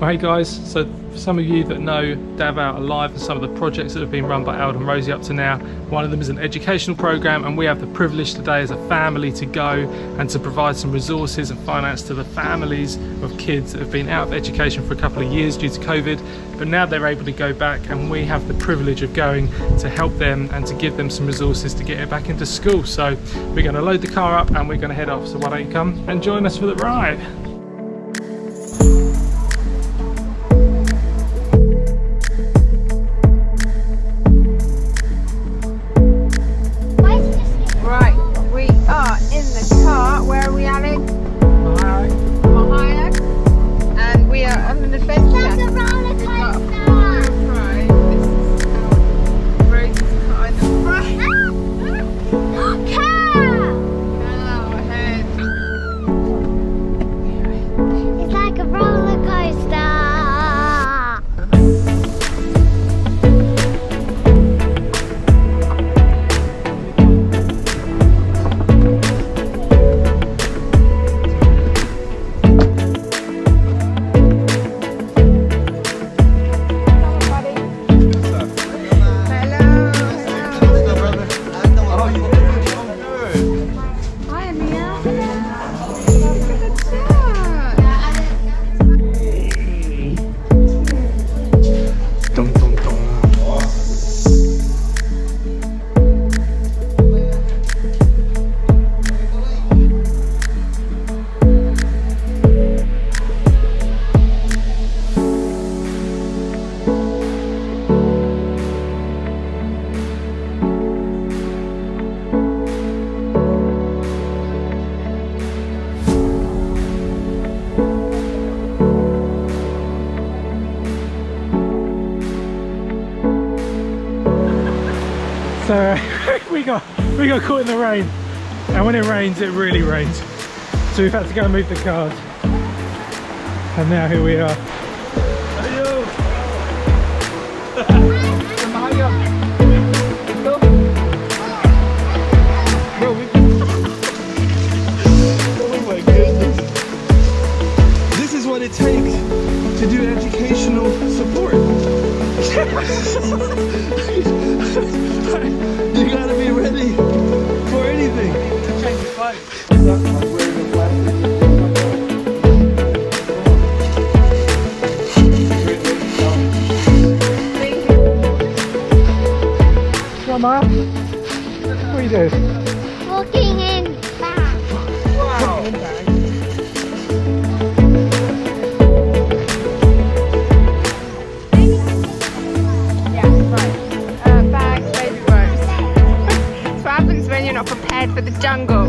Well, hey guys, so for some of you that know Davao Alive and some of the projects that have been run by Alden Rosie up to now, one of them is an educational program and we have the privilege today as a family to go and to provide some resources and finance to the families of kids that have been out of education for a couple of years due to COVID, but now they're able to go back and we have the privilege of going to help them and to give them some resources to get it back into school. So we're going to load the car up and we're going to head off. So why don't you come and join us for the ride? So we got we got caught in the rain, and when it rains, it really rains. So we've had to go and move the cars, and now here we are. Oh my oh goodness. This is what it takes what are you doing? Walking in back. Yeah, right. Uh, bags, baby ropes. That's what happens when you're not prepared for the jungle.